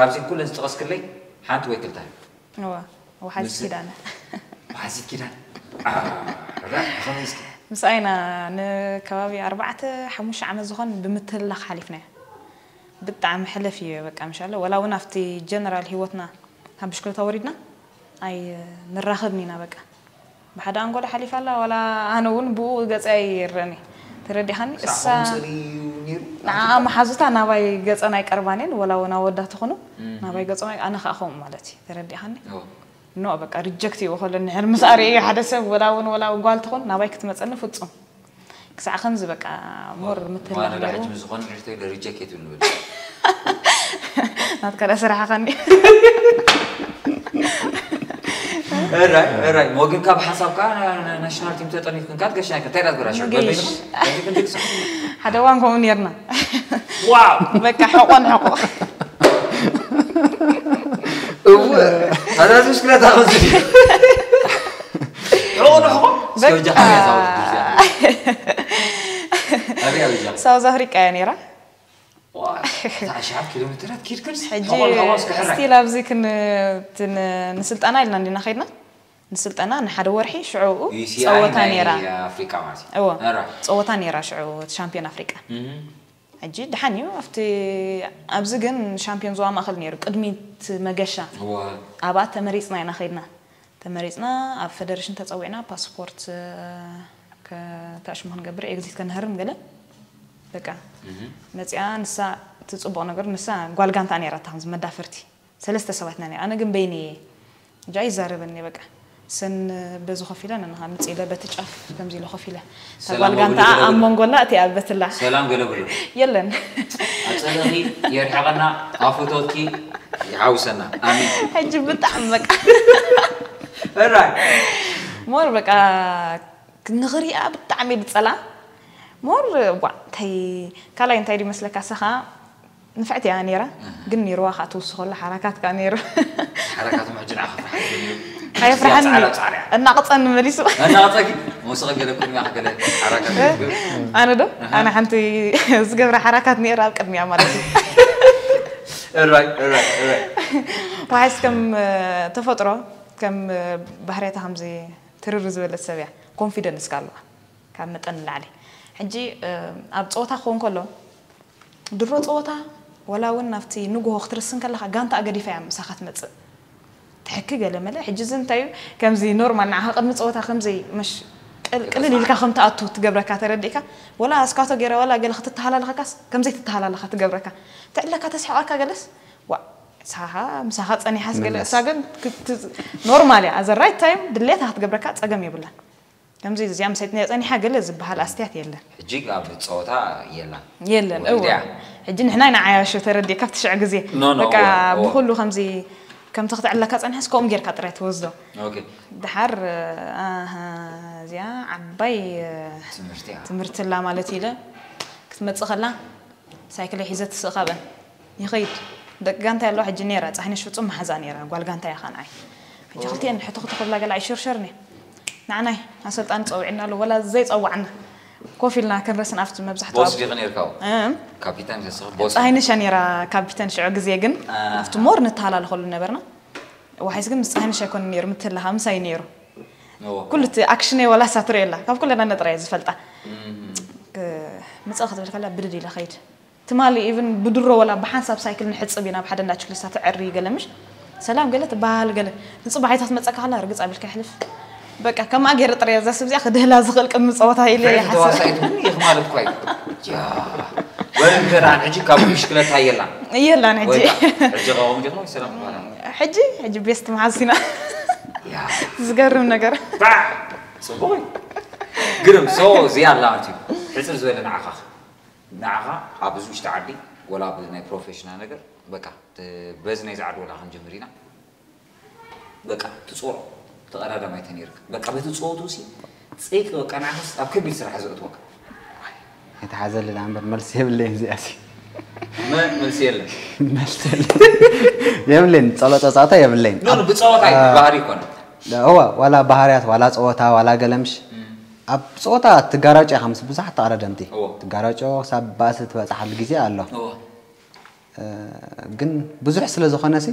كابزين كل استغاث كلي حانت ويكل تايم وا وحاسس كده أنا وحاسس كده لا خمسك مس أنا كبابي أربعة حموش عمل زخون بمتلخ لخ حلفنا بتعم حلف بقى شاء الله ولا ونفتي جنرال هيوتنا ها بشكل توريدنا أي نراخبنينا بقى بحدا أنقول حلف الله ولا أنا ون بو جزء يرني ብኡ ገፀ ይረአኒ ተረዲኻኒ እሳ ፅርዩ ነይሩ ንዓ መሓዙታ ናባይ ገፀን ኣይቀርባን እየን ወላ እውን ኣወዳት ትኾኑ ናባይ ገፆም ኣይ- ኣነ ከዓ ከምኡ ማለት እዩ ተረዲኻኒ ኖ በቃ ሪጀክት ይዎ ከሎ ንሕር ምስ ኣርእዮ ሓደ ሰብ ወላ እውን ወላ ጓል ትኾን ናባይ ክትመፀኒ ፍፁም ክሳዕ ከምዚ በቃ ሞር ምትላኽ ዋነ ነይሩ ልሕጂ راي راي موجن كاب حسب كا نشنال تيم تطني كن كات قشان كتير أذكر أشوف هذا وان كون يرنا واو بك حقن حقو هذا مشكلة تغزي حقن حقو سوي جحا يا سوي سوي زهري كاينيرا ستيلا بزي أنا إلنا أنا نحر ورحي شعو صوتاني را أفريقيا ماسي أوه را شعو شامبيون أفريقيا حجي دحاني أفتي أبزقن شامبيون زوا ما خلني رك قدمي مجشة أبات تمريزنا أنا خيدنا تمريزنا أفدرشن تتصوينا باسبورت آه، كتاش مهن قبر إجزيت كنهرم قلا بكا. نتيان سا ነይሩ ቅድሚት መገሻ እወ ኣብኣ ተመሪፅና ኢና ከይድና ተመሪፅና ኣብ ፌደሬሽን ተፀዊዕና ፓስፖርት ተኣሽሙ ክንገብር ኤግዚት ከንህርም ገለ በቃ መፅያ ንሳ እቲ ፅቡቅ ነገር ንሳ ጓል ጋንታ ነራ እታ ከምዚ መዳፈርቲ ሰለስተ ሰባት ኢና ነራ ኣነ ግን በይኒ እየ እንጃ ይዛረበኒ በቃ ስን በዚ ኮፍ ኢለ ንኻ ምፅ ኢለ በቲ ጫፍ ከምዚ ኢለ ኮፍ ኢለ እታ ሰላም ጓል ጋንታ ወብሉ ገለ ኣብ ብሎ። መንጎላ እቲኣ በትላ ሰላም ገለ ብሎ የለን ኣብ ፀለኺ የርሕቐና ኣብ ፎቶትኪ ይሓውሰና ኣሚን ሕጂ ብጣዕሚ በቃ እራይ ሞር በቃ ንኽሪኣ ብጣዕሚ እየ ዝፀላ ሞር ዋ እንታይ ካልኣይ እንታይ ድ ይመስለካ ስኻ ንፍዕቲ እያ ነራ ግን ነይርዋ ከዓ ትውስኸሉ ሓረካት ከዓ ነይሩ ሓረካቶም ሕጂ ንዓኸ ኣይፍርሓኒ ፃዕዳ ፃዕዳ እናቕፀኒ መሊሱ እናቐፀኪ መውስኸ ገለ ቅድሚያ ገለ ሓረካት ኣነ ዶ ኣነ ሓንቲ ዝገብረ ሓረካት ነይራ ኣብ ቅድሚያ ማለት እዩ እራይ እራይ እራይ ወሓይስ ከም ተፈጥሮ ከም ባህርያታ ከምዚ ትርር ዝበለት ሰብ እያ ኮንፊደንስ ካ ኣለዋ ካብ መጠን ንላዕሊ ሕጂ ኣብ ፀወታ ክኸውን ከሎ ድሮ ፀወታ ወላ እውን ናብቲ ንግሆ ክትርስን ከለካ ጋንታ ኣገዲፋ እያ ምሳኻ ትመፅእ ትሕኪ ገለ መለ ሕጂ እዚ እንታይ እዩ ከምዚ ኖርማል ንዓኻ ቅድሚ ፀወታ ከምዚ መሽ ቅል- ቅልል ኢልካ ከም ትኣቱ ትገብረካ ተረዲእካ ወላ እስካቶ ገይረ ወላ ገለ ክትተሃላለኻካስ ከምዘይ ትተሃላለኻ ትገብረካ ትዕለካ ተስሒቐካ ገለስ ዋ ሳኻ ምሳኻ ፀኒሓስ ገለ እሳ ግን ክት- ኖርማል እያ ኣዘ ራይት ታይም ድሌታ ክትገብረካ ፀገም የብላን ከምዚ እዚኣ ምሳይት ፀኒሓ ገለ ዝበሃል ኣስትያት የለን ሕጂ ኣብ ፀወታ የላ የለን እወ جن هنا نعيش تردي كفت شع جزي نو نو بخلو خمسي كم تقطع لك أنا هسكو أم غير كترت وزدو أوكي دحر آه زيا عبي تمرت لا مالتي له كنت متسخلا سايكل حيزت يخيط دك دقانتا لو حج نيرا تحني شو تصم حزا قال قانتا يا خان عي حجي خلتي أن حتخطخ قال شرني نعناي أسلت أن تصوعنا ولا زي تصوعنا ኮፍ ኢልና ክንረስን ኣብቲ መብዛሕትኡ ቦስ ኣብ- ዲኺ ነርካ እም፣ ካፒታን ተስኺ ቦስ ፀሓይነሻ ነራ ካፒተን ሽዑ ግዜ ግን آه. ኣብቲ ሞር ንተሃላለኸሉ ነበርና ወሓይስ ግን ምስ ፀሓይነሻ ይኮነ ነይሩ ምትለኻ ምሳይ ነይሩ እወ ኩሉ እቲ ኣክሽነይ ወላ እሳ ትሪኦ ኣላ ካብ ኩለና ነጥራየ ዝፈልጣ ምፅእ ክትብል ከላ ብድድ ኢለ ከይድ ትማሊ ኢቭን ብድሮ ወላ ብሓንሳብ ሳይክል ንሕፅብ ኢና ብሓደ እንዳችክሊሳ ትዕሪ ገለ ምሽ ሰላም ገለ ትበሃል ገለ ንፅባሒታት መፀካ ከላ ርግፅ ኣቢልካ ይሕልፍ بقى كما غير طريا ذا سبزي اخذ هلا زغل كم قم صوتها يلي يحس تواسايت من يغمال كوي يا وين عجي كاب مشكله هاي يلا يلا نجي عجي غوم جت ما يسلم حجي حجي بيست مع معزنا يا زغرم نجر صبوي قرم سو زيان لا لاتي حسر زويل نعخا نعخا ابز مش تعدي ولا بزناي بروفيشنال نجر بقى بزناي زعد ولا خنجمرينا بقى تصور ፕሮፌሽናል ነገር በቃ ት- በዚ ናይ ዝዓዲ ወላ ክንጀምር ኢና በቃ ትፅወሮ ተቐዳዳማይ ተነይርካ በቃ በቲ ፀወቱ ሲ ፅቅ በቃ ንዓኸስ ኣብ ከቢድ ስራሕ ዘእትወካ የተሓዘልና እምበር መልሲ የብለይን እዚኣሲ መ- መልሲ የለን መልሲ የብለይን ፀሎጦ ፀወታ የብለይን ኖ ብፀወታ እዩ ባህሪ ይኮነ እዋ ዋላ ባህርያት ዋላ ፀወታ ዋላ ገለምሽ ኣብ ፀወታ ትጋራጮ ኢኻ ምስ ብዙሓት ተቐዳደምቲ እዎ። ትጋራጮ ክሳብ ባእሲ ትበፅሓሉ ግዜ ኣሎ እዎ ግን ብዙሕ ስለ ዝኾነ ሲ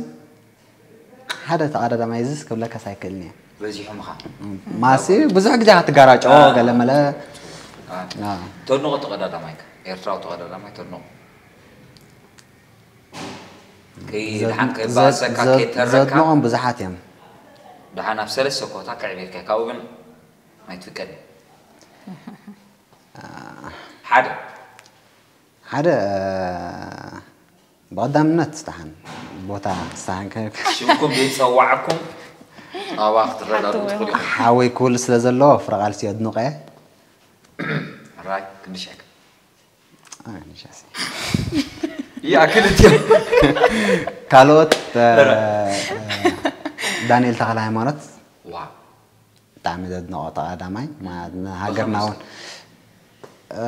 ሓደ ተቐዳዳማይ ዝስ ክብለካስ ኣይክእልን እየ በዚሑ ምኻ ማሲ ብዙሕ ግዜ ክትጋራጮ ገለ መለ አዎ። ተድንቑ ተቐዳዳማይ ከ ኤርትራዊ ተቐዳዳማይ ተድንቑ ከይድሓን ከይባሰካ ከይተረካ ዘድንቖም ብዙሓት እዮም ድሓን ኣብ ሰለስተ ኮታ ክዕቤትካ ካብኡ ግን ኣይትፍቀድ ሓደ ሓደ ብቐዳምነት ዝተሓን ቦታ ዝተሓን ሽምኩም ዘይፀዋዕኩም ኣባ ክትረዳድኡ ትኽእሉ ኢኹም ሓወይ ክብል ስለ ዘለዎ ፍረ ቃልሲ የድንቀ እየ ራይ ክንድሸክ አይ፣ ንሻሲ። ያ ክልትዮ ካልኦት እ፣ ዳንኤል ተኽለ ሃይማኖት ዋ ብጣዕሚ ዘድንቆ ተቐዳማይ ማለት ሃገርና እውን እ፣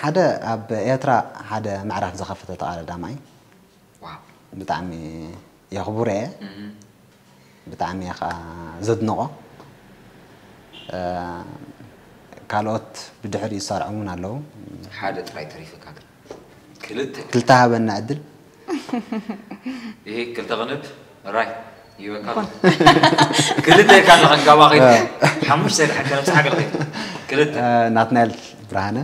ሓደ ኣብ ኤርትራ ሓደ ምዕራፍ ዘኸፈተ ተቐዳማይ ዋ ብጣዕሚ የኽቡር እየ ብጣዕሚ እየ ከዓ ዘድንቆ እ፣ ካልኦት ብድሕሪ ዝሰርዑ እውን ኣለዉ ሓደ ጥራይ ተሪፍካ ግን ክልተ ክልተ ሃበና ዕድል ይሄ ክልተ ቅንብ ራይ ይበካ ክልተ ኢካ ንኸንጋባ ኸይድ ሓሙሽተ ድሓን ከነብፅሓ ገለ ኸይድ ክልተ እ፣ ናትናኤል ብርሃነ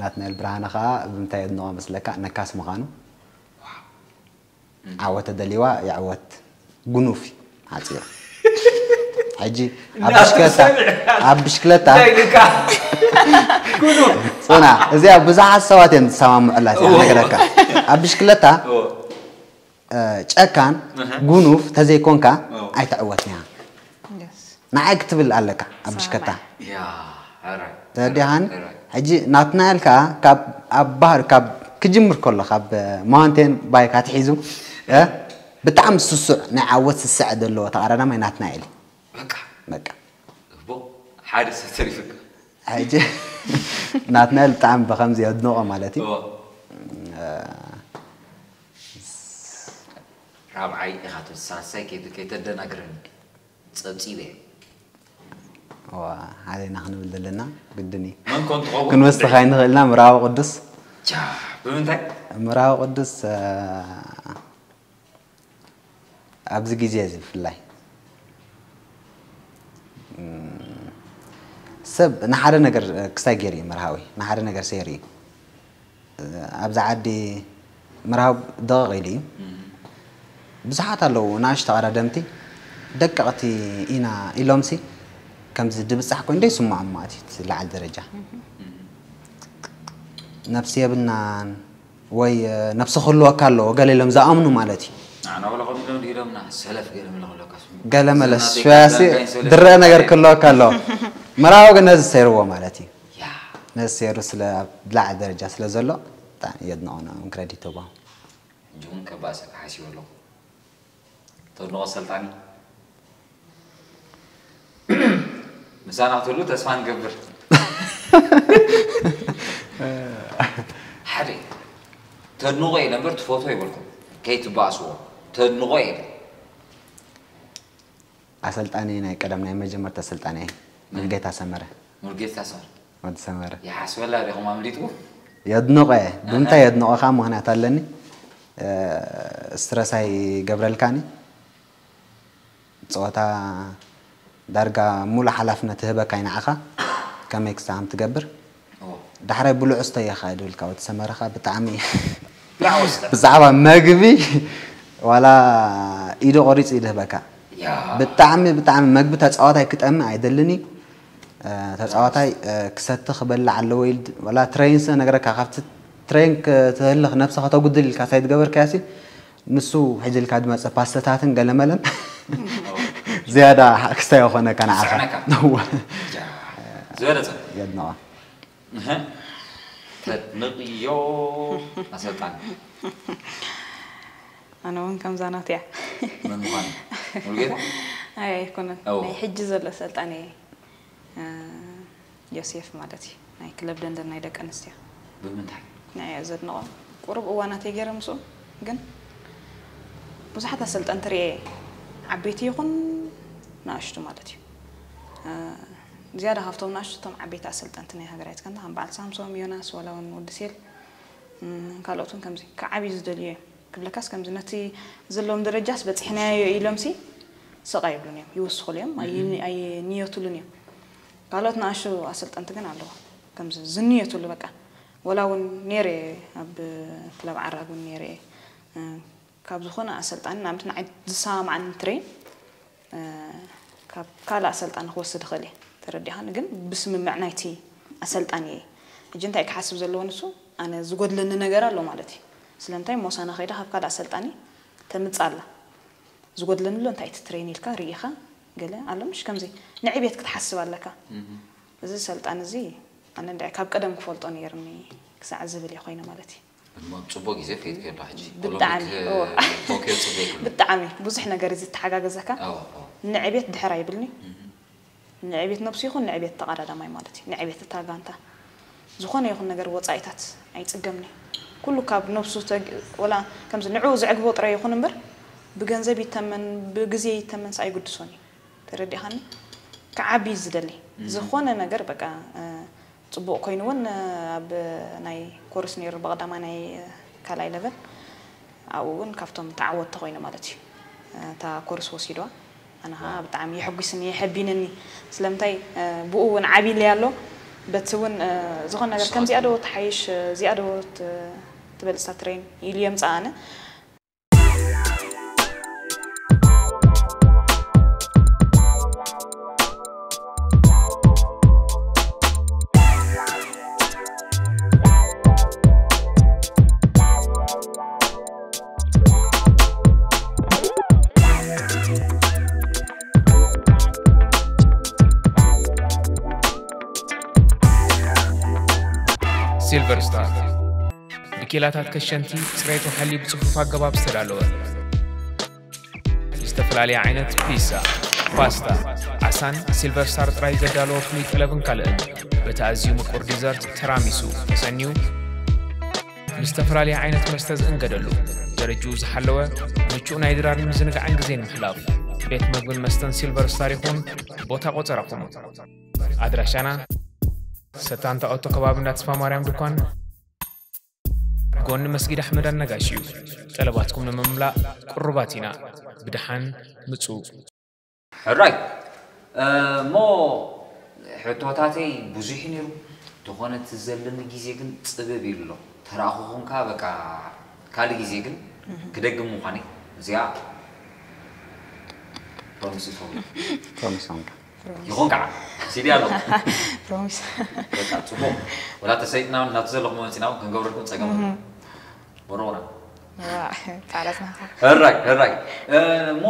ናትናኤል ብርሃነ ከዓ ብምንታይ የድንቆ መስለካ ነካስ ምዃኑ ዓወተ ደሊዋ ይዕወት ጉኑፍ ሓፂሩ ሕጂ ኣብ ብሽክለታ ኣብ ብሽክለታ ናይ ልካ ኩሉ ፅና እዚኣ ብዙሓት ሰባት እየን ዝሰማምዑላት እያ ነገረካ ኣብ ብሽክለታ እ፣ ጨካን ጉኑፍ ተዘይኮንካ ኣይተዕወትን እያ Yes. ንዓይ ክትብል ኣለካ ኣብ ብሽከታ ያ ራይ ተዲኻን ሕጂ ናትናኤል ከዓ ካብ ኣብ ባህር ካብ ክጅምር ከሎ ካብ ማውንቴን ባይክ ኣትሒዙ እ፣ ብጣዕሚ ስሱዕ ናይ ዓወት ስስዕ ዘለዎ ተቐዳዳማይ ናትናኤል እዩ በቃ በቃ እቦ ሓደ ሰብ ተሪፍካ ሕጂ ናትናኤል ብጣዕሚ ብከምዚ የድንቆ ማለት እዩ ራብዓይ ኢኻ ሳሳይ ከይተደናግረኒ ፀብፂበ ዋ ሓደና ክንብል ዘለና ግድን እዩ መን ኮን ትኸውን ክንወስቲ ኸይ ንኽእልና ምራዊ ቅዱስ ቻ ብምንታይ ምራዊ ቅዱስ እ፣ ኣብዚ ግዜ እዚ ብፍላይ እም፣ ሰብ ንሓደ ነገር ክሳይ ገይር እዩ መርሃዊ ንሓደ ነገር ሰይር እዩ እ፣ ኣብዛ ዓዲ ምርሃዊ ደቕቕ ኢሉ እዩ ብዙሓት ኣለዉ ናእሽተ ቀዳደምቲ ደቀቕቲ ኢና ኢሎምሲ ከምዚ ድብፃሕ ኮይኑ ደይስምዖም ማለት እዩ እቲ ላዓል ደረጃ ነፍሲ የብልናን ወይ እ፣ ነፍሲ ክህልወካ ኣለዎ ገለ ኢሎም ዝኣምኑ ማለት እዩ ንዓና በላ ከምዚ ሎም ድኢሎምና ሰለፍ ገለ መለኸለካ ገለ መለስ ሸያሲ ድረአ ነገር ክህልወካ ኣለዎ ምራዊ ግን ነዚ ሰይርዎ ማለት እዩ ያ ነዚ ሰይሩ ስለ ኣብ ላዕሊ ደረጃ ስለ ዘሎ ብጣዕሚ የድንቆ ክረዲት ተባሁ እንጂ እውን ከባእሰካ ሓሲቡ ኣለኹ ተድንቆ ሰልጣኒ ምሳና ክትህሉ ተስፋ ንገብር ሓደ ተድንቆ እየ ነበር ትፈቶ ይበልኩም ከይትባእስዎ ተድንቆ እየ ኣሰልጣኒ ናይ ቀደም ናይ መጀመርታ ኣሰልጣኒ እየ ሙልጌታ ሰመረ ሙልጌታ ሰር ወዲ ሰመረ ይሓስበላ ሪኹም ኣምሊጥዎ የድንቆ እየ ብምንታይ የድንቆ ከዓ ምክንያት ኣለኒ እ፣ ስትረሳይ ገብረልካኒ ፀወታ ዳርጋ ሙሉእ ሓላፍነት ህበካ ይንዓኻ ከመይ ክሳም ትገብር ዳሕራይ ብሉዕ ስተ ኢኻ ድብልካ ወዲ ሰመረኻ ብጣዕሚ ላዕወስተ ብዛዕባ መግቢ ዋላ ኢዶ ቆሪፅ ይድህበካ ያ ብጣዕሚ ብጣዕሚ መግቢ ተፃዋታይ ክጠምዕ ኣይደልኒ እ፣ ተፃዋታይ እ፣ ክሰቲ ክበልዕ ኣለዎ ኢል ዋላ ትሬን ስለ ነገረካ ካብቲ ትሬን ክትህልኽ ነብስኻ ተጉድል ኢልካ ሳይትገበርካያሲ ንሱ ሕጂ ኢልካ ድመፀ ፓስተታትን ገለመለን ዝያዳ ክስታይ ይኮነካ ንዓኻ ስዕነካ ዝበለፀ የድንቆ ተድንቕዮ ኣሰልጣኒ أنا كم زانات يا. من مخان ولقيت أي كنا أي يعني حجز ولا سألت أنا آه، يوسف مالتي. أي كلب دندن أي دك أنستيا بمن تحكي نعم زد نقام قرب أوانات يجرى مسو جن بزحت سألت أنت رأي عبيتي يكون ناشتو مالتي. آه، زيادة هفتم ناشتو تم عبيت أسألت أنت نهاية قريت كنا هم بعد سامسون يوناس ولا ون ودسيل. كالوتون كمزي كعبي زدلية. ክብለካስ ከምዚ ነቲ ዘለዎም ደረጃስ በፂሕናዮ ኢሎምሲ ስቕ ይብሉን እዮም ይውስኹሉ እዮም ኣይንየትሉን እዮም ካልኦት ንኣሹ ኣሰልጠንቲ ግን ኣለዎ ከምዚ ዝንየትሉ በቃ ወላ እውን ነይረ ኣብ ክለብ ዓራብ እውን ነይረ ካብ ዝኾነ ኣሰልጣኒ ንኣብነት ንዓይ ዝሰማማዓኒ ትሬን ካብ ካልእ ኣሰልጣኒ ክወስድ ይኽእል እየ ተረዲኻኒ ግን ብስምምዕ ናይቲ ኣሰልጣኒ እየ ሕጂ እንታይ ክሓስብ ዘለዎ ንሱ ኣነ ዝጎድለኒ ነገር ኣሎ ማለት እዩ ስለምንታይ ሞሳና ከይዳ ካብ ካልእ ኣሰልጣኒ ተምፅእ ኣላ ዝጎድለኒ ሎ እንታይ እቲ ትሬን ኢልካ ርኢኻ ገለ ኣሎ ምሽ ከምዚ ንዕቤት ክትሓስብ ኣለካ እዚ ሰልጣን እዚ ኣነ እንዳ ካብ ቀደም ክፈልጦ ነይርኒ ክሳዕ ዝብል እየ ኮይነ ማለት እዩ ፅቡቅ ግዜ ከይድ ከሎ ሕጂ ብጣዕሚ ቶኪዮ ፅቡቅ ይክሉ ብጣዕሚ ብዙሕ ነገር እዚ ተሓጋገዘካ ንዕቤት ድሕር ኣይብልኒ ንዕቤት ነብሱ ይኹን ንዕቤት ተቐዳዳማይ ማለት እዩ ንዕቤት እታ ጋንታ ዝኾነ ይኹን ነገር ወፃኢታት ኣይፅገምኒ كله كاب نفسه تج ولا كم نعوز عقبه طري يخون نبر. بجنزب يتمن بجزي يتمن ساي قدسوني تردي هني كعبي زدلي. زخون أنا جرب تبوق كينون ب كورس نير بغدا ما ناي كلاي لفل أو ون كفتم تعود تقوينا مالتي تا كورس وسيدوا أنا ها بتعم يحبسني يحبينني سلمتي بقون عبي ليالو بتون زخون أنا كم زيادة تحيش زيادة እዚኣ ዶ ትበልፅታ ትሬን ኢሉ የምፃ ኣነ ሲልቨር ስታር ብኬላታት ከሸንቲ ፅሬቱ ሓልዩ ብፅፉፍ ኣገባብ ዝተዳለወ። ዝተፈላለየ ዓይነት ፒሳ ፓስታ ዓሳን ሲልቨር ስታር ጥራይ ዘዳለወ ፍሉይ ጠለብን ካልእን። በቲ ኣዝዩ ምቁር ዲዘርት ተራሚሱ ተሰኒዩ ብዝተፈላለየ ዓይነት መስተ ዝእንገደሉ ደረጅኡ ዝሓለወ ምቹእ ናይ ድራርን ምዝንጋዕን ግዜ ንምሕላፍ ቤት ምግብን መስተን ሲልቨር ስታር ይኹን ቦታ ቆፀረኹም ኣድራሻና ሰታንታ ኦቶ ከባቢ እንዳ ተስፋ ማርያም ድኳን ጎኒ መስጊድ ኣሕመድ ኣነጋሽ እዩ። ጠለባትኩም ንምምላእ ቁሩባት ኢና። ብድሓን ምፁእ። ሕራይ! እሞ ሕቶታተይ ብዙሕ ነይሩ። ዝኾነ ትዘለኒ ግዜ ግን ፅብብ ኢሉ ኣሎ በቃ ካልእ ግዜ ግን ክደግም ምዃነ እዚኣ ፕሮሚስ ይኹን ከዓ? ሲዲ ኣሎ? ፕሮሚስ። ፅቡቅ። ወላ ተሰይጥና ዘለኹም መፂና ክንገብረልኩም ፀገም ወረወራ ቃላትና ሕራይ ሕራይ እሞ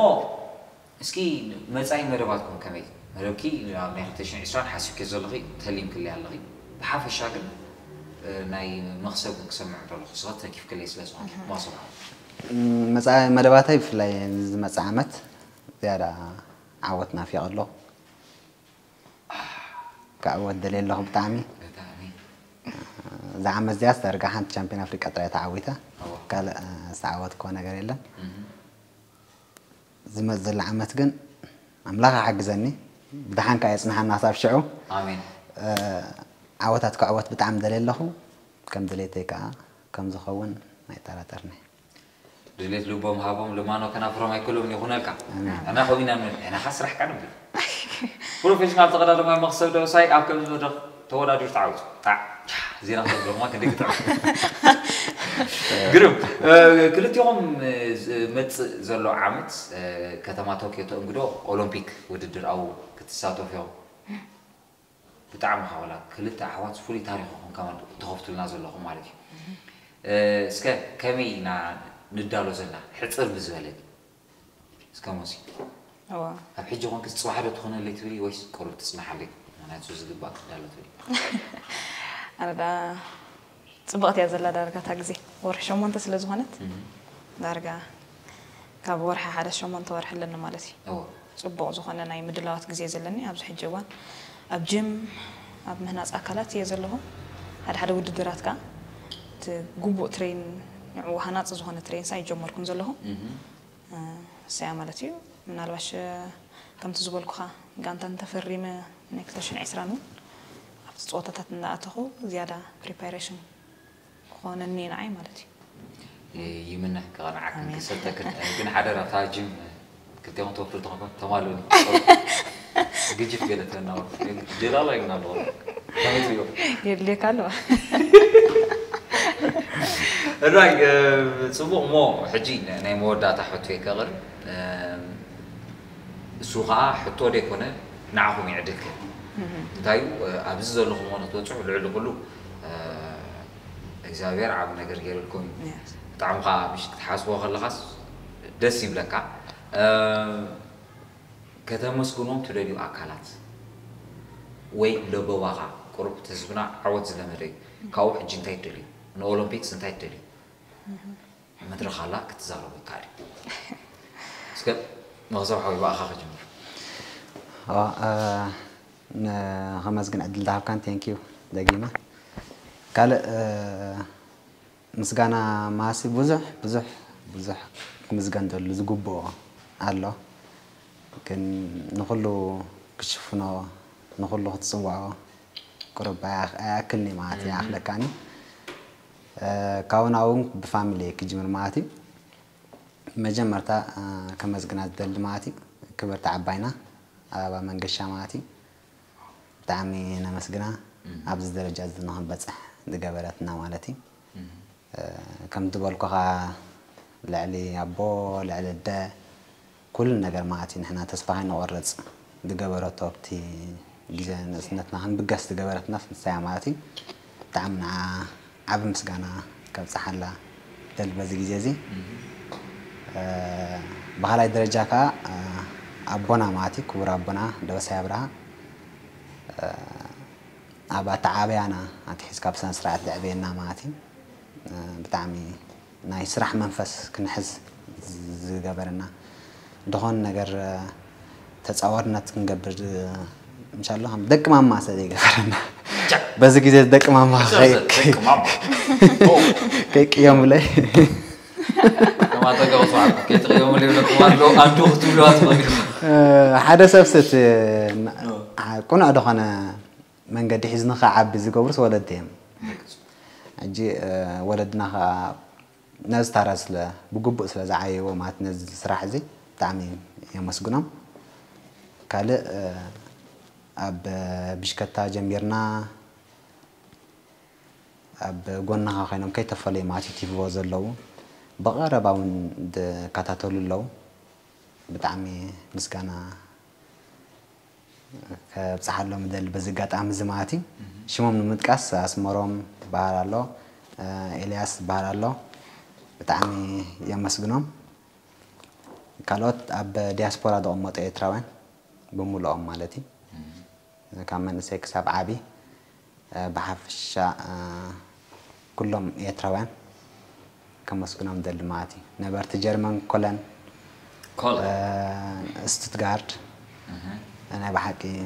እስኪ መፃኢ መደባትኩም ከመይ መደብኪ ኣብ ናይ 220 ሓሲብከ ዘለኺ ተሊም ክለይ ኣለኺ ብሓፈሻ ግን ናይ መክሰብ ግን ክሰምዕ ደለኹ ስኸት ተኪፍ ክለይ ስለ ዝኾነ ማሰብ መፃኢ መደባታይ ብፍላይ ዝመፅእ ዓመት ዝያዳ ዓወት ናፊቕ ኣሎ ክዕወት ደልየ ኣለኹ ብጣዕሚ እዛ ዓመት እዚኣ ዝተርጋ ሓንቲ ቻምፒዮን ኣፍሪቃ ጥራይ ተዓዊተ። ካልእ ዝተዓወትኮ ነገር የለን ዝመፅ ዘሎ ዓመት ግን ኣምላኽ ሓግዘኒ ብድሓንካ የፅንሓና ሳብ ሽዑ። ዓወታት ክዕወት ብጣዕሚ ደልየ ኣለኹ ከም ድሌተይ ከዓ ከም ዝኸውን ናይ ጠራጠርኒ። ድሌት ልቦም ሃቦም ልማኖ ከናፍሮም ኣይክእሎም ይኹነልካ ኣና ከሚና ንሕና ካ ስራሕ ቃ ንብል። ፕሮፌሽናል ተቀዳዳማይ መክሰብ ደወሳይ ኣብ ከምዚ መድረክ ተወዳዲሩ ተዓዊቱ ዜና ክተብሎማ ክንደይ ክጥዕ ግርም ክልቲኦም መፅእ ዘሎ ዓመት ከተማ ቶኪዮ ተእንግዶ ኦሎምፒክ ውድድር ኣብኡ ክትሳተፉ ኢኹም ብጣዕሚ ካወላ ክልተ ኣሕዋት ፍሉይ ታሪክኹም ከማ ተኸፍቱልና ዘለኹም ማለት እዩ እስከ ከመይ ኢና ንዳሎ ዘለና ሕፅር ብዝበለኒ እስከ መሲ ኣብ ሕጂ ኮንክ ፅባሕ ዶ ትኾነለይ ትብሊ ወይስ ቅሩብ ትፅናሓለይ ምክንያቱ ዝግባእ ክዳሎ ትብሊ ኣነ ዳ ፅቡቕቲ እያ ዘላ ዳርጋ እታ ግዜ ወርሒ ሸሞንተ ስለ ዝኾነት ዳርጋ ካብ ወርሒ ሓደ ሸሞንተ ወርሒ ኣለኒ ማለት እዩ ፅቡቕ ዝኾነ ናይ ምድላዋት ግዜ ዘለኒ ኣብዚ ሕጂ እዋን ኣብ ጅም ኣብ ምህናፅ ኣካላት እየ ዘለኹ ሓደ ሓደ ውድድራት ከዓ እቲ ግቡእ ትሬን ንዕኡ ሃናፅ ዝኾነ ትሬን ሳ ይጀመርኩን ዘለኹ እሰያ ማለት እዩ ምናልባሽ ከምቲ ዝበልኩኻ ጋንታ እንተፈሪመ ናይ 220 እውን ኣብቲ ፀወታታት እናኣተኹ ዝያዳ ፕሪፓሬሽን ክኾነኒ ንዓይ ማለት እዩ ይምነህ ክቐንዓክን ክሰተክን ግን ሓደ ራብታ ጅም ክልቲኦም ተወፍሩ ተኸም ተማሉኒ ግጅፍ ገለተና ጀላላ ይግና ኣለዎ ከመይ ትሪኦ የድልየካ ኣለዋ ራይ ፅቡቕ እሞ ሕጂ ናይ መወዳእታ ሕቶ የከቕር እሱ ከዓ ሕቶ ደይኮነ ንዓኹም ይዕድልክን እንታይ እዩ ኣብዚ ዘለኹም ሆነ ትበፅሑ ልዕሊ ኩሉ እግዚኣብሔር ዓብ ነገር ገይሩልኩም እዩ ብጣዕሚ ከዓ ምሽ ክትሓስቦ ከለኻስ ደስ ይብለካ ከተመስግኖም ትደልዩ ኣካላት ወይ ለበባኻ ቁርብ ህዝብና ዓወት ዝለመደ እዩ ካብኡ ሕጂ እንታይ ትደልዩ ንኦሎምፒክስ እንታይ ትደልዩ መድረኽ ኣላ ክትዛረበካ ድዩ እስከ መኽዘብሓዊ ባእኻ ክጅምር ንኸመስግን ዕድል ዳሃብካን ቴንኪዩ ደጊመ ካልእ ምስጋና ማሲ ብዙሕ ብዙሕ ብዙሕ ክምስገን ተሉ ዝግብኦ ኣሎ ግን ንኩሉ ክሽፍኖ ንኩሉ ክትፅውዖ ቁርብ ኣያክልኒ ማለት እዩ ኣኽለካኒ ካብኡ ናብኡ ብፋሚሊ ክጅምር ማለት እዩ መጀመርታ ከመስግና ዝደሊ ማለት እዩ ክብርቲ ዓባይና ኣበባ መንገሻ ማለት እዩ ብጣዕሚ ነመስግና ኣብዚ ደረጃ እዚ ንክንበፅሕ ዝገበረትና ማለት እዩ ከም ትበልኩኻ ልዕሊ ኣቦ ልዕሊ ደ ኩሉ ነገር ማለት እዩ ንሕና ተስፋ ከይንቆርፅ ዝገበረቶ ኣብቲ ግዜ ንእስነትና ክንብገስ ዝገበረትና ንሳያ ማለት እዩ ብጣዕሚ ንዓ ዓብ ምስጋና ከብፅሓላ ደሊ በዚ ግዜ እዚ ብካልኣይ ደረጃ ከዓ ኣቦና ማለት እዩ ክቡር ኣቦና ደበሳይ ኣብርሃ ኣብ ኣተዓብያና ኣትሒዝካ ብስነ ስርዓት ዘዕብየና ማለት እዩ። ብጣዕሚ ናይ ስራሕ መንፈስ ክንሕዝ ዝገበረና ድኾን ነገር ተፃዋርነት ክንገብር እንሻሎ ደቂ ማማ ስለ ዘይገበረና በዚ ግዜ ደቂ ማማ ከይቅዮምለይ ሓደ ሰብ ስት ቁኑዕ ድኾነ መንገዲ ሒዝኒ ዓቢ ዝገብሩስ ወለዲ እዮም ሕጂ ወለድና ከዓ ነዚ ታራ ስለ ብግቡእ ስለ ዝዓየዎ ማለት ነዚ ስራሕ እዚ ብጣዕሚ የመስግኖም ካልእ ኣብ ብሽከታ ጀሚርና ኣብ ጎናኻ ኮይኖም ከይተፈለዩ ማለት እዩ ቲቭዎ ዘለዉ ብቐረባ እውን ዝከታተሉ ኣለዉ ብጣዕሚ ምስጋና ከብፅሓሎም ደሊ በዚ ኣጋጣሚ እዚ ማለት እዩ። ሽሞም ንምጥቃስ ኣስመሮም ዝበሃል ኣሎ ኤልያስ ዝበሃል ኣሎ ብጣዕሚ የመስግኖም። ካልኦት ኣብ ዲያስፖራ ዝቕመጡ ኤርትራውያን ብምልኦም ማለት እዩ። ካብ መንእሰይ ክሳብ ዓብዪ ብሓፈሻ ኩሎም ኤርትራውያን كمسؤولون دلماتي. نبرت جرمن كولن كولن. آه ستوتغارد أه. أنا بحكي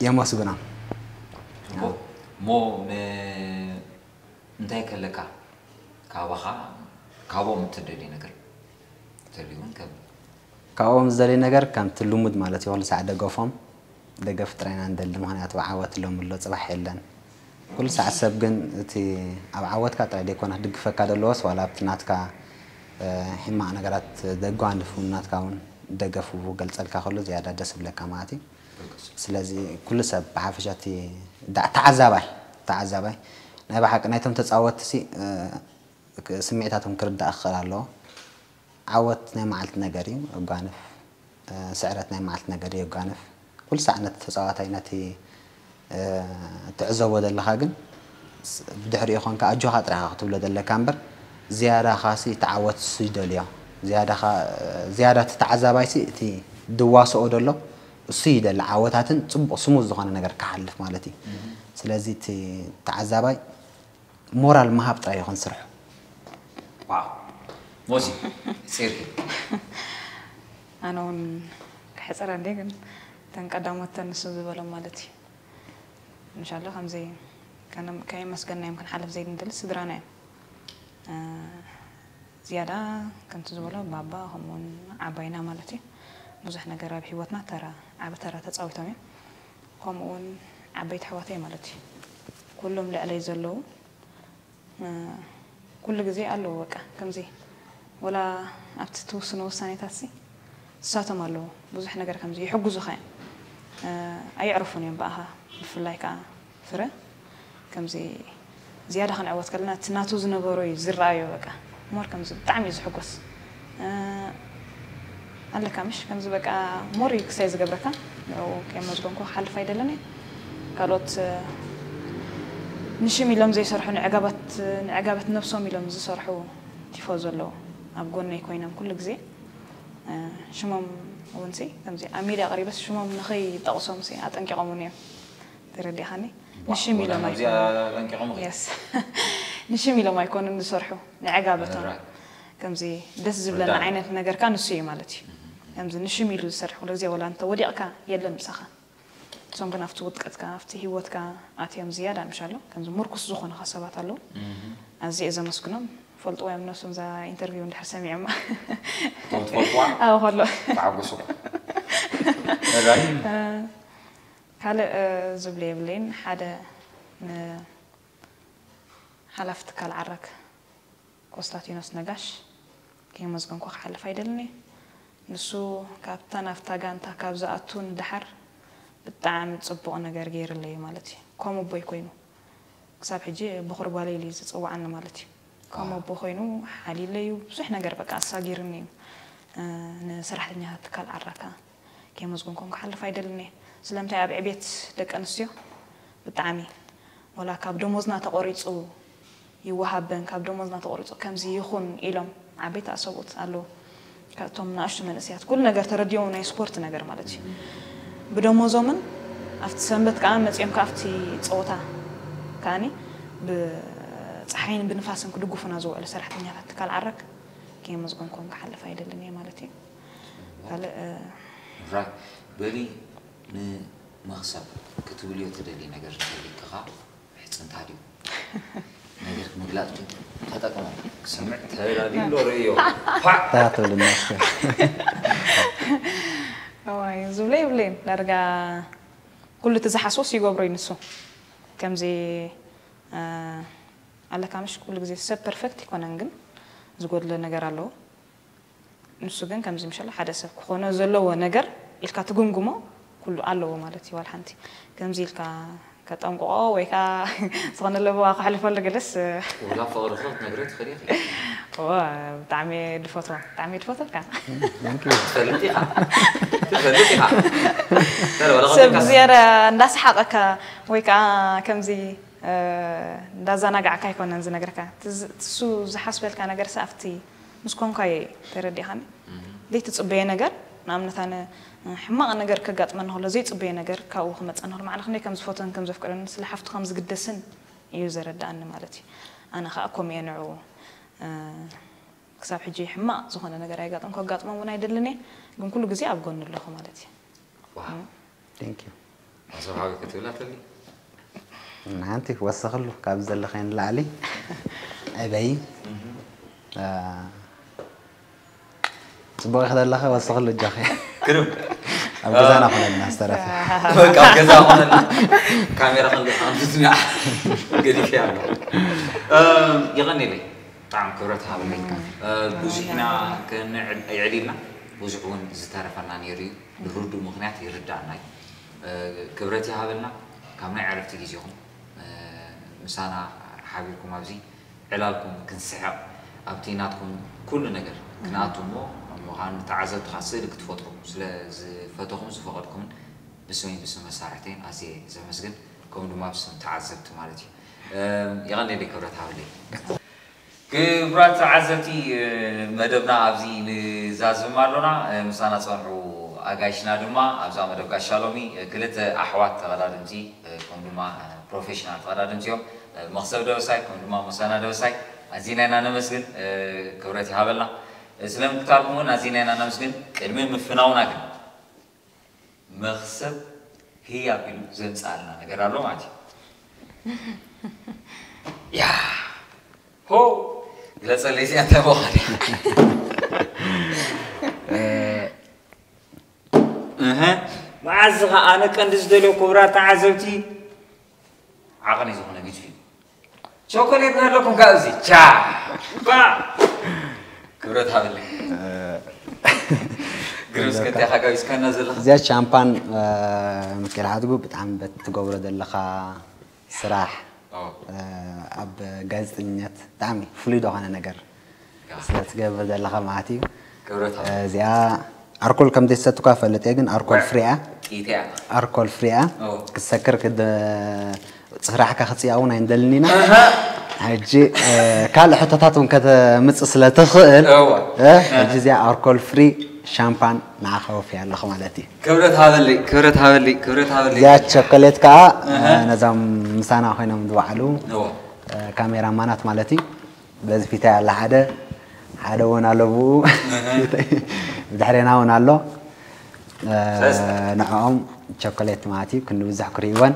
يا مسؤولون مو م انتي كلكا. كابخا كابو متدلي نجر تليون كاب كابو مزدلي نجر كم تلومد مالتي والله ساعة دقفهم دقف ترين عند المهنة وعوت لهم اللو صباح يلن. ኩሉ ሰዓት ሰብ ግን እቲ ኣብ ዓወትካ ጥራይ ደይኮነ ክድግፈካ ዘለዎስ ዋላ ኣብቲ ናትካ ሕማቅ ነገራት ደጓንፍ ናትካ እውን ደገፉ ገልፀልካ ከሎ ዝያዳ ደስ ብለካ ማለት እዩ ስለዚ ኩሉ ሰብ ብሓፈሻ እቲ ተዓዛባይ ተዓዛባይ ናይ ብሓቂ ናይቶም ተፃወትቲ ሲ ስምዒታቶም ክርዳእ ክኽእል ኣለዎ ዓወት ናይ መዓልቲ ነገር እዩ ኣጓንፍ ስዕረት ናይ መዓልቲ ነገር እዩ ኣጓንፍ ኩሉ ሰዓት ነቲ ተፃዋታይ ነቲ ትዕዘቦ ዘለካ ግን ብድሕሪኡ ኮንካ ኣጆኻ ጥራይካ ክትብሎ ዘለካ እምበር ዝያዳ ካሲ ተዓወት ሱ ይደልዮ ዝያዳ እቲ ተዓዛባይ ሲ እቲ ድዋስኦ ደሎ እሱ ይደሊ ዓወታትን ፅቡቅ ስሙዝ ዝኾነ ነገር ክሓልፍ ማለት እዩ ስለዚ እቲ ተዓዛባይ ሞራል ምሃብ ጥራይ ይኹን ስርሑ ሞሲ ፅርኪ ኣነ እውን ክሕፀረ እንደ ግን እተን ቀዳሞት ተንሱ ዝበሎም ማለት እዩ እንሻላ ከምዚ ከየመስገናዮም ክንሓልፍ ዘይንደሊ ስድራና እዮም ዝያዳ ከምቲ ዝበሎ ባባ ከምኡውን ዓባይና ማለት እዩ ብዙሕ ነገር ኣብ ሂወትና ተራ ዓብ ተራ ተፃዊቶም እዮም ከምኡውን ዓበይቲ ኣሕዋተይ ማለት እዩ ኩሎም ልዕለይ ዘለዉ ኩሉ ግዜ ኣለዎ በቃ ከምዚ ወላ ኣብቲ ትውስኖ ውሳኔታት ሲ ንሳቶም ኣለዎ ብዙሕ ነገር ከምዚ ይሕግዙኻ እዮም ኣይዕርፉን እዮም በኣኻ ብፍላይ ከዓ ፍረ ከምዚ ዝያዳ ክንዕወት ከለና እቲ ናቱ ዝነበሮ እዩ ዝረኣዮ በቃ ሞር ከምዚ ብጣዕሚ እዩ ዝሕጎስ ኣለካ ምሽ ከምዚ በቃ ሞር እዩ ክሳይ ዝገብረካ ንዑ ከይመዝጎንኮ ክሓልፍ ኣይደለን እየ ካልኦት ንሽም ኢሎም ዘይሰርሑ ንዕጋባት ንዕጋበት ነብሶም ኢሎም ዝሰርሑ ቲፎ ዘለዉ ኣብ ጎነይ ኮይኖም ኩሉ ግዜ ሽሞም እውን ሲ ከምዚ ኣብ ሚድያ ቀሪበስ ሽሞም ንኸይጠቕሶም ሲ ኣጠንቂቖም እውን እዮም ተረዲእኻኒ ንሽም ኢሎም የስ ንሽም ኢሎም ኣይኮኑን ዝሰርሑ ንዕጋበቶም ከምዚ ደስ ዝብለና ዓይነት ነገርካ ንሱ እዩ ማለት እዩ ከምዚ ንሽም ኢሉ ዝሰርሕ ኩሉ ግዜ ወላ እንተ ወዲቕካ የለን ምሳኻ እሶም ግን ኣብቲ ውጥቀትካ ኣብቲ ሂወትካ ኣትዮም ዝያዳ ምሻሎ ከምዚ ምርኩስ ዝኾኑካ ሰባት ኣለዉ ኣዝየ ዘመስግኖም ፈልጥዎ እዮም ነሱም እዛ ኢንተርቪው እንድሕር ሰሚዖማ ኣብ ከሎ ካልእ ዝብለ የብለይን ሓደ ንሓላፍ ትካል ዓረክ ኮስታቲኖስ ነጋሽ ከይመዝገንኮ ክሓልፍ ኣይደልን እየ ንሱ ካብታ ናብታ ጋንታ ካብ ዝኣቱ ንድሓር ብጣዕሚ ፅቡቕ ነገር ገይርለ እዩ ማለት እዩ ከምኡ ቦይ ኮይኑ ክሳብ ሕጂ ብኹር ጓሌል እዩ ዝፅዋዓኒ ማለት እዩ ከምኡ ቦ ኮይኑ ሓሊለ እዩ ብዙሕ ነገር በቃ ኣሳጊርኒ እዩ ንሰራሕተኛታት ትካል ዓራካ ከይመዝጎንኮም ክሓልፍ ኣይደልን እየ ስለምንታይ ኣብ ዕቤት ደቂ ኣንስትዮ ብጣዕሚ ወላ ካብ ደሞዝና ተቆሪፁ ይወሃበን ካብ ደሞዝና ተቆሪፁ ከምዚ ይኹን ኢሎም ዓበይቲ ኣሰብኡት ኣለዉ ካብቶም ንኣሽቱ መንእስያት ኩሉ ነገር ተረዲኦም ናይ ስፖርት ነገር ማለት እዩ ብደሞዞምን ኣብቲ ሰንበት ከዓ መፅኦም ካብቲ ፀወታ ከዓኒ ብፀሓይን ብንፋስን ክድግፉና ዝውዕሉ ሰራሕተኛታት ትካል ዓረክ ከይመዝጎንኮም ክሓልፍ ኣይደልን እየ ማለት እዩ ካልእ ራይ በሊ ንመክሰብ ክትብልዮ ትደሊ ነገር ተሊክኻ ሕፅንታ ድዩ ነገር ምግላፅ ተጠቅሞ ክሰምዕ ተዳሊሎ ርእዮ ተባትብልና ዋይ ዝብለ ይብለይን ዳርጋ ኩሉ እቲ ዝሓስቦስ ይገብሮ እዩ ንሱ። ከምዚ ኣለካ ምሽ ኩሉ ግዜ ሰብ ፐርፌክት ይኮነን ግን ዝጎድለ ነገር ኣለዎ። ንሱ ግን ከምዚ ምሻላ ሓደ ሰብ ክኾነ ዘለዎ ነገር ኢልካ ትግምግሞ ኩሉ ኣለዎ ማለት እዩ ዋል ሓንቲ ከምዚ ኢልካ ከጠንቅቆ ወይ ከዓ ዝኾነ ለቦ ክሕልፈሉ ገለስ ወላ ፍቅሪ ኸ ትነግረ ትኽእል ኢኻ ብጣዕሚ ድፈቶ ብጣዕሚ ድፈቶካ ትፈልጥ ኢኻ ትፈልጥ ኢኻ ሰብ ዝያዳ እንዳሰሓቐካ ወይ ከዓ ከምዚ እንዳዘናጋዕካ ኣይኮነን ዝነገርካ እሱ ዝሓስበልካ ነገር ሰኣፍቲ ምስ ኮንካዮ ተረዲእኻኒ ዘይትፅበየ ነገር ንኣብነት ኣነ ሕማቕ ነገር ከጋጥመኒ ከሎ ዘይፅበየ ነገር ካብኡ ክመፀኒ ከሎ ማዕና ክንደይ ከም ዝፈቶን ከም ዘፍቅረን ስለ ሓፍቱ ከም ዝግደስን እዩ ዘረዳእኒ ማለት እዩ ኣነ ከዓ ከምኡ እየ ንዕኡ ክሳብ ሕጂ ሕማቕ ዝኾነ ነገር ኣይጋጥም ከጋጥሞ እውን ኣይደልን እየ ግን ኩሉ ግዜ ኣብ ጎኒ ኣለኹ ማለት ቴንክ ዩ ሰብሓዊ ክትብላ ተሊ ንሓንቲ ወሰኽሉ ካብ ዘለኸ ንላዕሊ ዕበይ ፅቡቅ ክደለኸ ወስኽሉ እጃኸ ግርም ኣብ ገዛና ኮነልና ዝተረፈ በቃ ኣብ ገዛ ኮነና ካሜራ ክንልስሚዕ ገዲፈ ኣሎ ይቐኒለይ ብጣዕሚ ክብረት ሃበለይ ብዙሕና ይዕሊልና ብዙሕ እውን ዝተረፈና ነይሩ እዩ ብርዱ ምክንያት ይርዳእና እዩ ክብረት ይሃበልና ካብ ናይ ዕረፍቲ ግዜኹም ምሳና ሓቢርኩም ኣብዚ ዕላልኩም ክንስሕቕ ኣብቲ ናትኩም ኩሉ ነገር ክንኣቱ እሞ ምዃኑ ተዓዘብትኻ ስእሊ ክትፈጥሩ ስለ ዝፈተኹም ዝፈቐድኩምን ብስመይ ብስም መሳርሕተይን ኣዝየ ዘመስግን ከምኡ ድማ ብስም ተዓዘብቲ ማለት እዩ ይቐኒለይ ክብረት ሃበለይ ክቡራት ተዓዘብቲ መደብና ኣብዚ ንዛዝም ኣሎና ምሳና ፀንሑ ኣጋይሽና ድማ ኣብዛ መደብ ጋሻ ሎሚ ክልተ ኣሕዋት ተቐዳድምቲ ከምኡ ድማ ፕሮፌሽናል ተቐዳድምቲ እዮም መክሰብ ደበሳይ ከምኡ ድማ መሳና ደበሳይ ኣዚና ኢና ነመስግን ክብረት ይሃበልና اسلام كتاركمون نازين أنا نمسكن كلمة مفناونا كن مخسب هي أبيلو زين سالنا نقرأ له ماشي يا هو. لا سلسي أنت بوحدي أها. معزها أنا كان دزدلو كورات عزوتي عقلي زمان بيجي شوكولاتة لكم كأوزي تشا با. ባ ክብረት ሃበለይ ግርምስ ከንታይ ሓጋዊስካና ዘለኻ እዚኣ ሻምፓን ምክል ሓትጉ ብጣዕሚ በት ትገብሮ ዘለካ ስራሕ አዎ። ኣብ ጋዜጠኛት ብጣዕሚ ፍሉይ ዝኾነ ነገር ስለ ትገብር ዘለካ ማለት እዩ ክብረት ሃበለይ እዚኣ ኣርኮል ከም ዘይሰትኳ ፈለጥ እየ ግን ኣርኮል ፍሪያ ቂት እያ ኣርኮል ፍሪያ አዎ። ክሰክር ክደ ፅራሕካ ክፅያ እውን ኣይንደልኒ ኢና ሕጂ ካልእ ሕቶታት እውን ከተምፅእ ስለ ትኽእል እዋ። እ፣ ሕጂ እዚኣ ኣርኮል ፍሪ ሻምፓን ንዓኸ ወፍያ ኣለኹ ማለት እዩ ክብረት ሃበለይ ክብረት ሃበለይ ክብረት ሃበለይ እዚኣ ቸኮሌት ከዓ ነዞም ምሳና ኮይኖም ዝበዓሉ እዎ ካሜራማናት ማለት እዩ በዚ ፊታ ያለ ሓደ ሓደ እውን ኣሎ ብኡ ብድሕሪና እውን ኣሎ ሰለስተ። ንዕኦም ቸኮሌት ማለት እዩ ክንብዝሕ ክርእይወን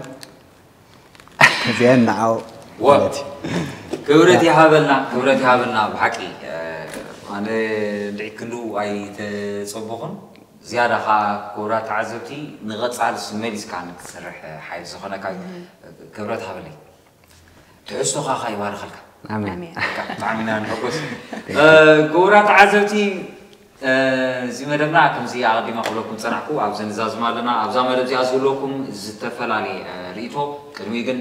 كزيان نعو ولدي. كورتي هابلنا كورتي هابلنا بحقي أنا لعكنو أي تصبغن زيادة خا كورات عزبتي نغطس على السميليس كانت تسرح حي زخنا كاي كورات هابلي تعسو خا خا يبارك خلك آمين آمين تعمينا نحكوس كورات عزبتي መደብና ከምዚ ኣቐዲማ ክብለኩም ፀናሕኩ ኣብ ዘንዛዝማ ኣለና። ኣብዛ መደብ እዚኣ ዝህልወኩም ዝተፈላለየ ርእቶ ቅድሚ ግን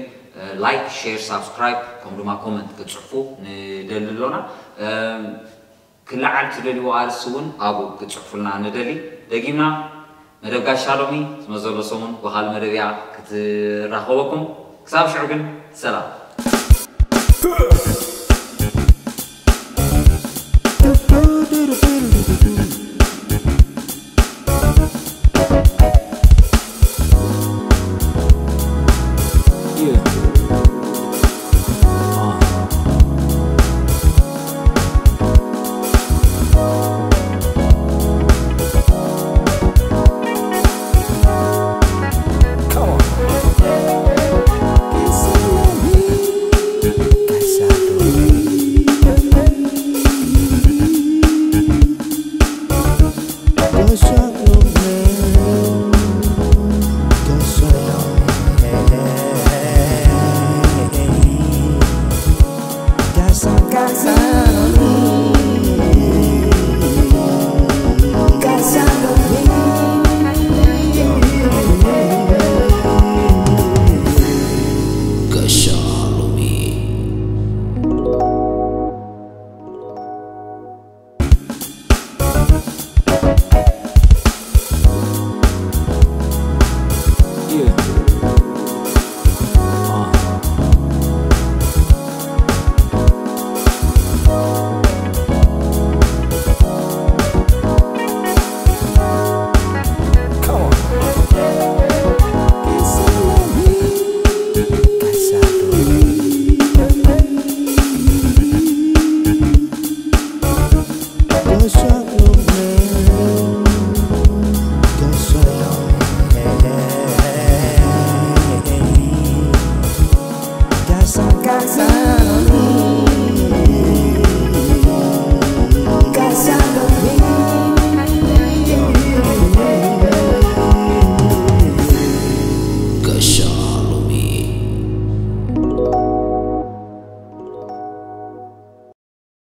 ላይክ ሼር ሳብስክራይብ ከምኡ ድማ ኮመንት ክትፅሕፉ ንደሊ ኣሎና ክለዓል ትደልይዎ ኣርሲ እውን ኣብኡ ክትፅሕፉልና ንደሊ። ደጊምና መደብ ጋሻ ሎሚ ዝመዘሎ ሰሙን ብካልእ መደብ ክትራኸበኩም። ክሳብ ሽዑ ግን ሰላም